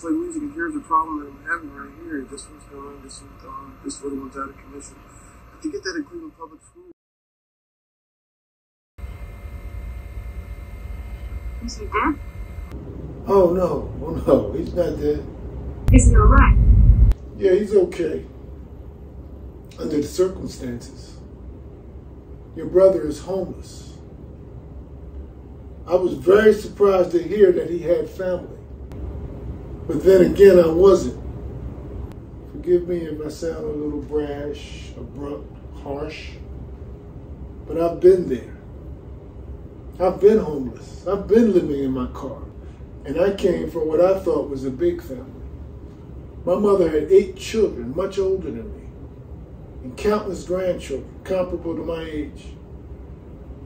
play music, and here's the problem that I'm having right here. This one's going, this one's gone, this other one's out of commission. I can get that in Cleveland Public Schools. Is he dead? Oh no, oh no, he's not dead. Is he alright? Yeah, he's okay. Under the circumstances. Your brother is homeless. I was very surprised to hear that he had family. But then again, I wasn't. Forgive me if I sound a little brash, abrupt, harsh, but I've been there. I've been homeless. I've been living in my car. And I came from what I thought was a big family. My mother had eight children, much older than me, and countless grandchildren comparable to my age.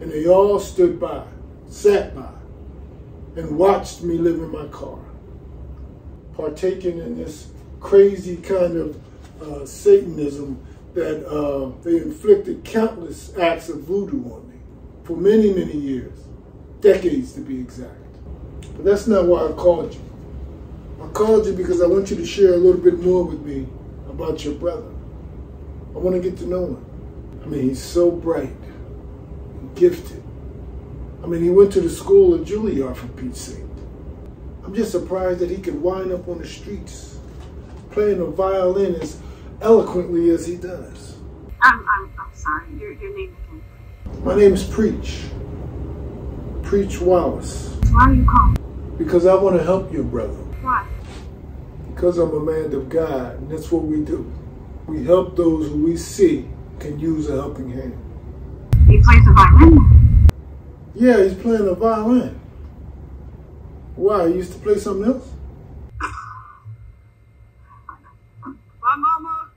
And they all stood by, sat by, and watched me live in my car, partaking in this crazy kind of uh, Satanism that uh, they inflicted countless acts of voodoo on me for many, many years, decades to be exact. But that's not why I called you. I called you because I want you to share a little bit more with me about your brother. I want to get to know him. I mean, he's so bright gifted. I mean, he went to the school of Juilliard for Pete's sake. I'm just surprised that he could wind up on the streets playing a violin as eloquently as he does. I'm, I'm, I'm sorry. Your, your name again? My name is Preach. Preach Wallace. Why are you calling? Because I want to help your brother. Why? Because I'm a man of God, and that's what we do. We help those who we see can use a helping hand. He plays the violin? Yeah, he's playing a violin. Why? You used to play something else? Bye, Mama.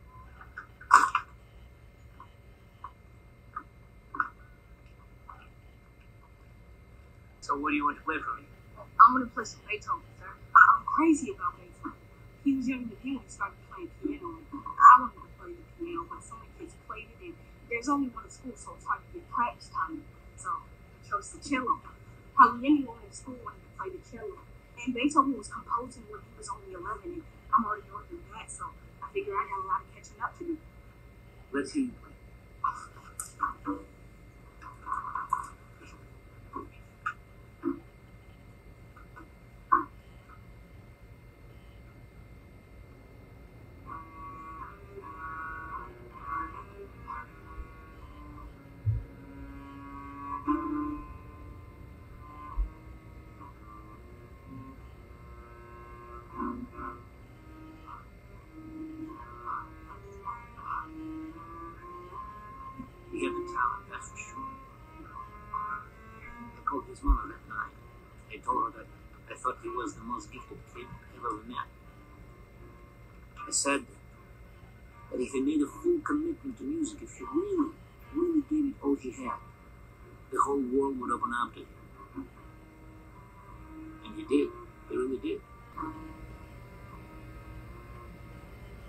So what do you want to play for me? I'm gonna play some Beethoven, sir. I, I'm crazy about Beethoven. He was younger than me when he started playing piano. I wanted to play the piano, but so many kids played it, and there's only one at school, so it's hard to get practice time. So I chose the cello. Probably anyone in school wanted to play the cello. And Beethoven was composing when he was only 11, and I'm already older than that, so I figured I had a lot of catching up to do. Let's hear told her that I thought he was the most gifted kid I've ever met. I said that if he made a full commitment to music, if he really, really gave it all he had, the whole world would open up to him. And he did. He really did.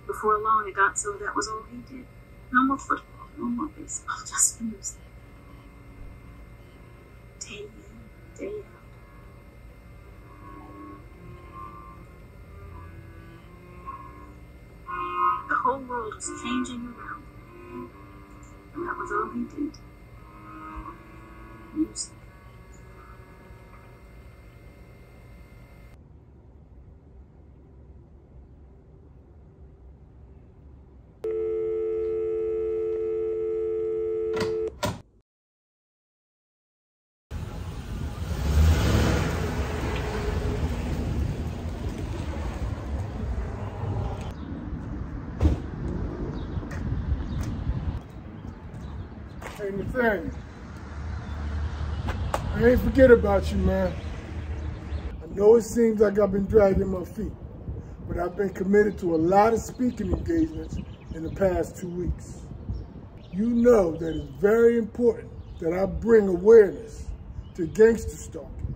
Before long, it got so that was all he did. No more football, no more baseball, just music. Day in, day out. Was changing around. And that was all he did. Music. Hey, Nathaniel. I ain't forget about you, man. I know it seems like I've been dragging my feet, but I've been committed to a lot of speaking engagements in the past two weeks. You know that it's very important that I bring awareness to gangster stalking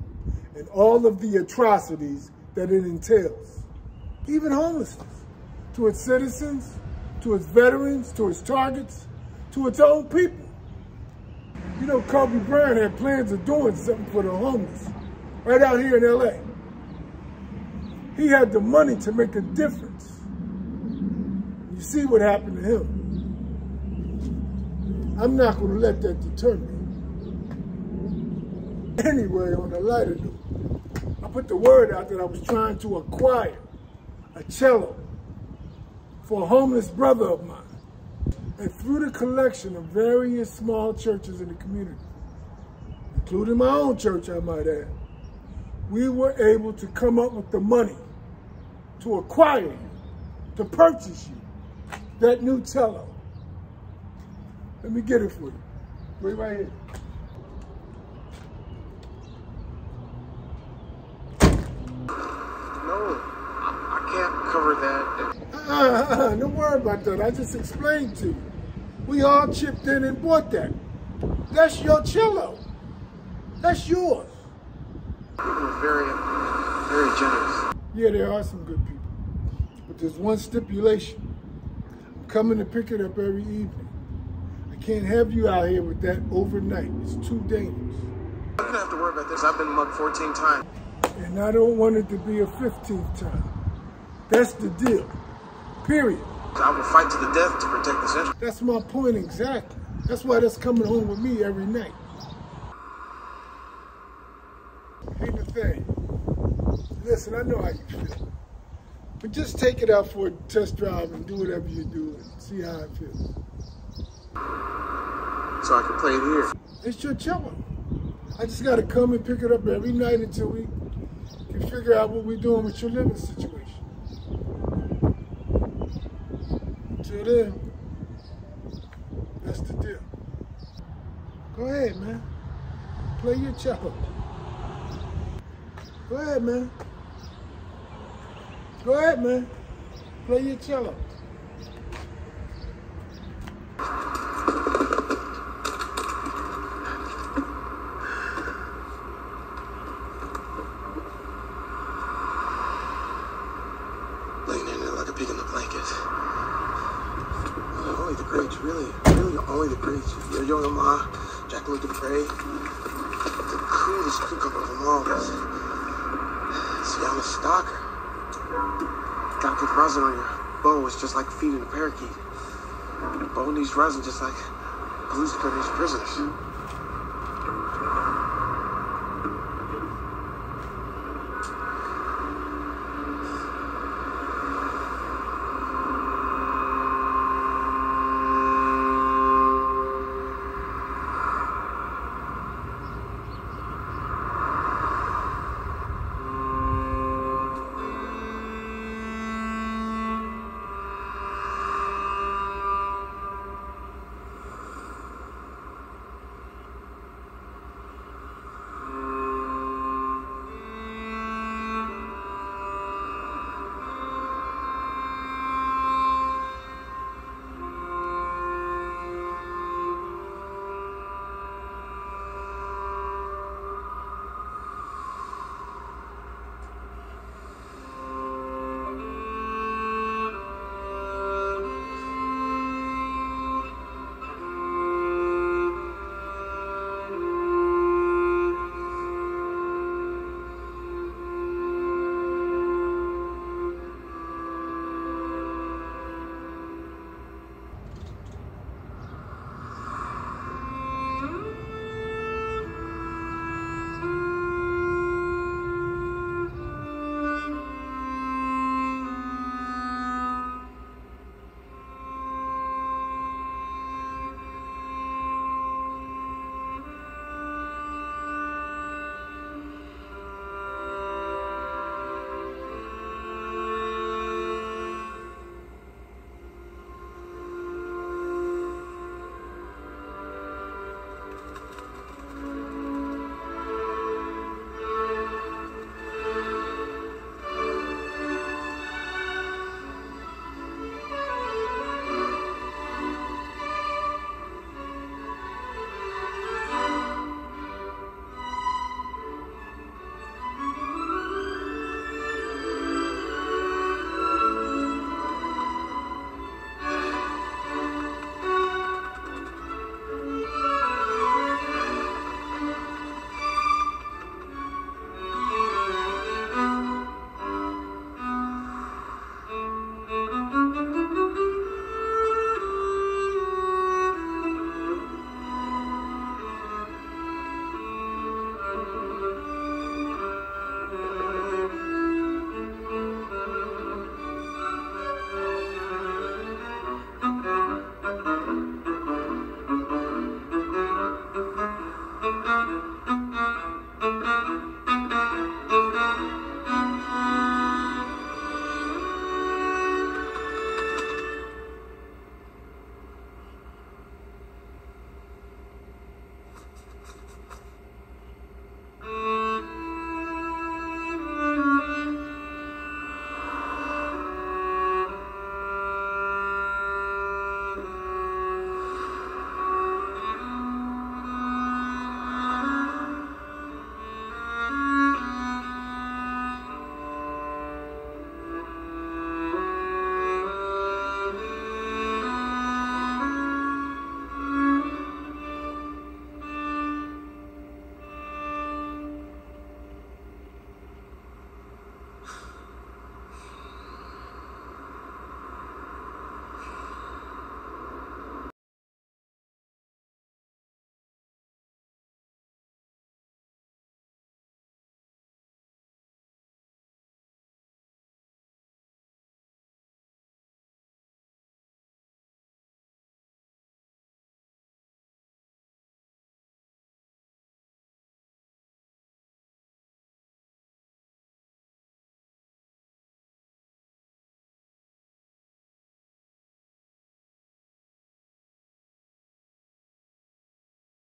and all of the atrocities that it entails, even homelessness, to its citizens, to its veterans, to its targets, to its own people. You know, Kobe Bryant had plans of doing something for the homeless right out here in LA. He had the money to make a difference. You see what happened to him. I'm not going to let that deter me. Anyway, on a lighter note, I put the word out that I was trying to acquire a cello for a homeless brother of mine. And through the collection of various small churches in the community, including my own church, I might add, we were able to come up with the money to acquire you, to purchase you that new cello. Let me get it for you. Wait right here. No, I can't cover that. Uh, uh, don't worry about that. I just explained to you. We all chipped in and bought that. That's your cello. That's yours. People are very, very generous. Yeah, there are some good people. But there's one stipulation. I'm coming to pick it up every evening. I can't have you out here with that overnight. It's too dangerous. I'm gonna have to worry about this. I've been mugged 14 times. And I don't want it to be a 15th time. That's the deal. Period. I will fight to the death to protect this interest. That's my point exactly. That's why that's coming home with me every night. Here's the thing. Listen, I know how you feel. But just take it out for a test drive and do whatever you do and see how it feels. So I can play it here. It's your cello. I just got to come and pick it up every night until we can figure out what we're doing with your living situation. Then, that's the deal. Go ahead, man. Play your cello. Go ahead, man. Go ahead, man. Play your cello. Laying in like a pig in the blanket. Only the greats, really. Really, only the greats. Yo Yo Ma, Jacqueline Dupre. The coolest cucumber of them all is. See, I'm a stalker. Gotta resin on your bow. It's just like feeding a parakeet. Bow needs resin just like police put these prisoners.